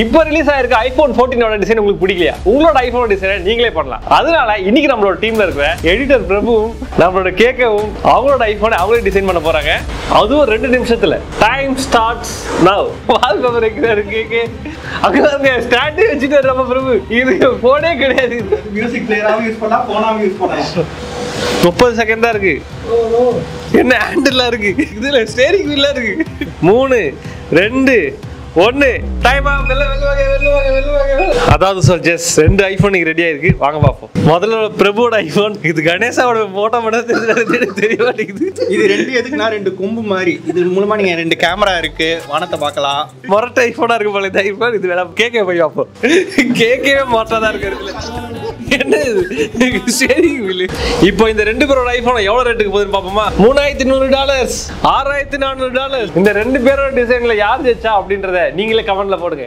இப்போ ரிலீஸ் ஆயிருக்க iPhone 14 design உங்களுக்கு பிடிக்கலையா? உங்களோட ஐபோன் டிசைனை நீங்களே பண்ணலாம். அதனால இன்னைக்கு நம்மளோட டீம்ல இருக்கிற எடிட்டர் பிரபுவும் நம்மளோட கேக்கவும் அவங்களோட ஐபோனை அவங்களே டிசைன் பண்ண போறாங்க. அதுவும் ரெண்டு நிமிஷத்துல. டைம் ஸ்டார்ட்ஸ் நவ் வால்பேப்பர் வைக்கிறாரு கேக்கு அங்க ஸ்டாண்டே வச்சுட்டு நம்ம பிரபு. இது போனே கிடையாது. மியூசிக் பிளேயராகவும் யூஸ் பண்ணலாம் போனாவும் யூஸ் பண்ணலாம். முப்பது செகண்ட் தான் இருக்கு. என்ன ஹேண்டில் இருக்கு? இதுல ஸ்டேரிங் வீல்ல இருக்கு. மூணு ரெண்டு ஒன்னு டைம் அதாவது சார் ஜெஸ் ரெண்டு ஐபோன் ரெடி ஆயிருக்கு. வாங்க பார்ப்போம். முதல்ல பிரபுவோட ஐபோன் இது கணேசாவோட போட்டோ மட்டும் தெரிய மாட்டேங்குது. இது ரெண்டு எதுக்குன்னா ரெண்டு கொம்பு மாதிரி? இது மூலமா நீங்க ரெண்டு கேமரா இருக்கு வானத்தை பார்க்கலாம். மொரட்ட ஐபோனா இருக்கு போல இந்த ஐபோன் இது வேணாம் கேக்கே போய் பார்ப்போம். கேக்கவே மொரட்டா தான் இருக்கு. என்ன இது ஸ்டேரிங் இப்போ இந்த ரெண்டு பேரோட ஐபோன் எவ்வளவு ரேட்டுக்கு போகுதுன்னு பாப்போமா மூணாயிரத்தி நூறு டாலர்ஸ் ஆறாயிரத்தி நானூறு டாலர்ஸ் இந்த ரெண்டு பேரோட டிசைன்ல யார் ஜெயிச்சா அப்படின்றத நீங்களே கமெண்ட்ல போடுங்க.